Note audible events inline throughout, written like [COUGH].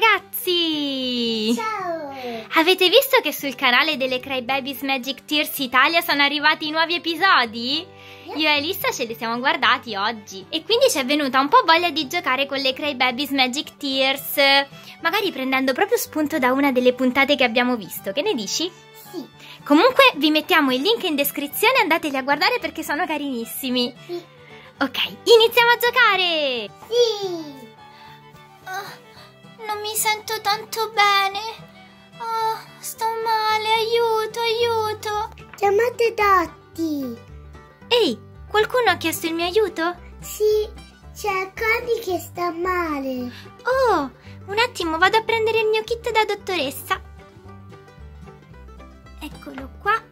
ragazzi! Ciao! Avete visto che sul canale delle Cry Babies Magic Tears Italia sono arrivati i nuovi episodi? Io e Elissa ce li siamo guardati oggi e quindi ci è venuta un po' voglia di giocare con le Cry Babies Magic Tears, magari prendendo proprio spunto da una delle puntate che abbiamo visto. Che ne dici? Sì, Comunque vi mettiamo il link in descrizione e andateli a guardare perché sono carinissimi. sì, Ok, iniziamo a giocare! sì! Oh, non mi sento tanto bene. Oh, sto male, aiuto, aiuto. Chiamate Dotti! Ehi, qualcuno ha chiesto il mio aiuto? Sì, c'è Cody che sta male. Oh, un attimo, vado a prendere il mio kit da dottoressa. Eccolo qua.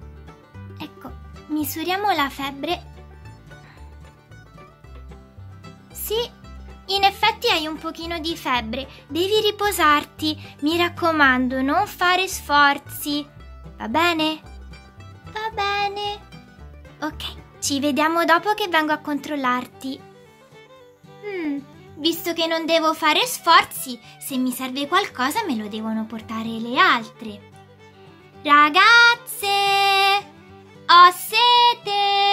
Ecco, misuriamo la febbre. Effetti hai un pochino di febbre. Devi riposarti. Mi raccomando, non fare sforzi. Va bene? Va bene. Ok, ci vediamo dopo che vengo a controllarti. Mm, visto che non devo fare sforzi, se mi serve qualcosa me lo devono portare le altre. Ragazze, ho sete.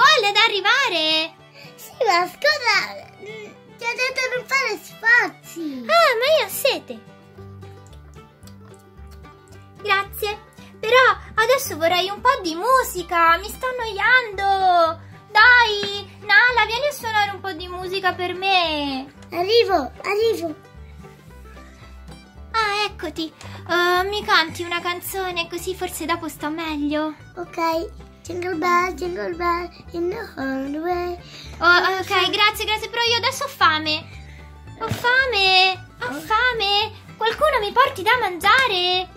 Vuole ad arrivare? sì, ma scusa, mm, ti ho detto non fare sforzi. Ah, ma io ho sete. Grazie. Però adesso vorrei un po' di musica, mi sto annoiando. Dai, Nala, vieni a suonare un po' di musica per me. Arrivo, arrivo. Ah, eccoti. Uh, mi canti una canzone così forse dopo sto meglio. Ok, jingle bell, jingle bell, in the hallway. Oh, ok, grazie, grazie, però io adesso ho fame. Ho fame, ho fame. Qualcuno mi porti da mangiare?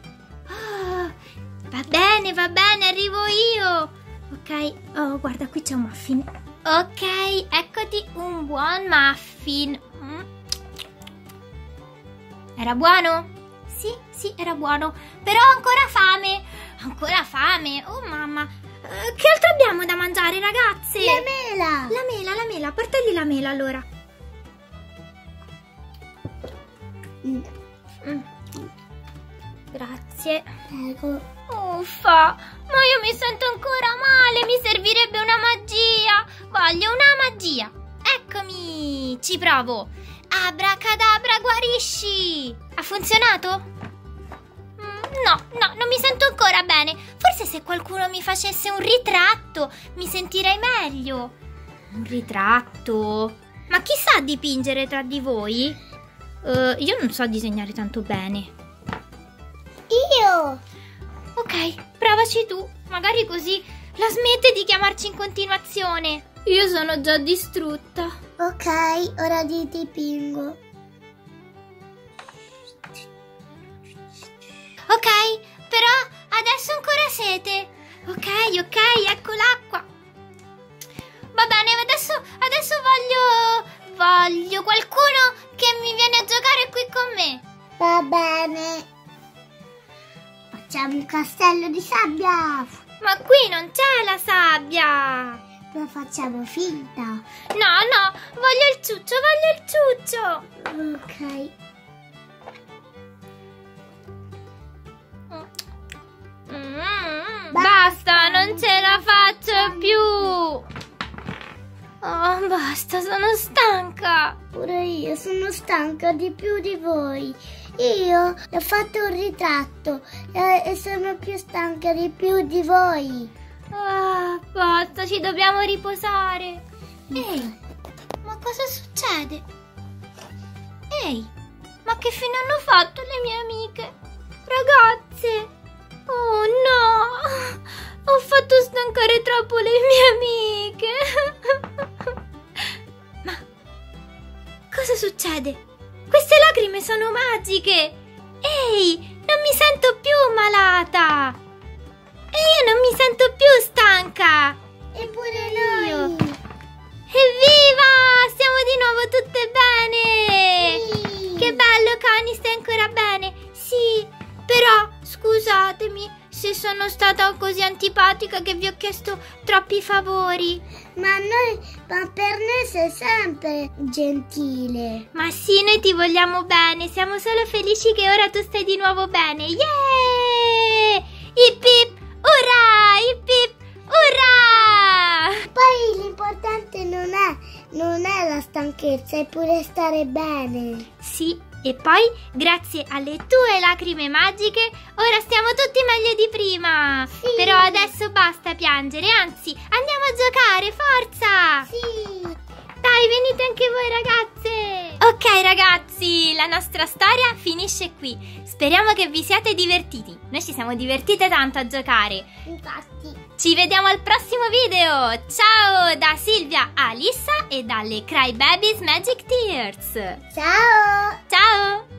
Ah, va bene, va bene, arrivo io. Ok, oh, guarda, qui c'è un muffin. Ok, eccoti un buon muffin. Mm. Era buono? Sì, sì, era buono. Però ho ancora fame. Ancora fame. Oh mamma. Eh, che altro abbiamo da mangiare, ragazze? La mela. La mela, la mela, portagli la mela allora. Mm, Mm. Grazie. Prego. Uffa, ma io mi sento ancora male, mi servirebbe una magia. Voglio una magia. Eccomi, ci provo. Abracadabra, guarisci. Ha funzionato? Mm, No, no, non mi sento ancora bene. Forse se qualcuno mi facesse un ritratto mi sentirei meglio. Un ritratto? Ma chi sa dipingere tra di voi? Eh, io non so disegnare tanto bene. Io. Ok, provaci tu. Magari così la smette di chiamarci in continuazione. Io sono già distrutta. Ok, ora ti dipingo. Ok, adesso ancora sete. Ok, ok, ecco l'acqua. Va bene, adesso, adesso voglio. Voglio qualcuno che mi viene a giocare qui con me. Va bene. Facciamo un castello di sabbia. Ma qui non c'è la sabbia. Lo facciamo finta. No, no, voglio il ciuccio, voglio il ciuccio. Ok. Basta, sono stanca. Pure io sono stanca di più di voi. Io ho fatto un ritratto eh, e sono più stanca di più di voi. Ah, basta, ci dobbiamo riposare. Ehi, ma cosa succede? Ehi, ma che fine hanno fatto le mie amiche? Ragazze! Oh no! Ho fatto stancare troppo le mie amiche! [LAUGHS] Cosa succede? Queste lacrime sono magiche! Ehi, non mi sento più malata! E io non mi sento più stanca! Eppure Io. noi. Evviva! Stiamo di nuovo tutte bene! Sì. Che bello, Connie, stai ancora bene? Sono stata così antipatica che vi ho chiesto troppi favori. Ma noi, ma per noi sei sempre gentile. Ma sì, noi ti vogliamo bene, siamo solo felici che ora tu stai di nuovo bene. Yeah! Ip ip! Urrà! Ip ip! Urrà! Poi l'importante non è, non è la stanchezza, è pure stare bene. Sì, e poi, grazie alle tue lacrime magiche, ora stiamo tutti meglio di prima. Sì. Però adesso basta piangere, anzi, andiamo a giocare, forza! Sì. Dai, venite anche voi ragazze! Ok ragazzi, la nostra storia finisce qui. Speriamo che vi siate divertiti. Noi ci siamo divertite tanto a giocare. Infatti. Ci vediamo al prossimo video. Ciao da Silvia, Alissa e dalle Cry Babies Magic Tears. Ciao. Ciao!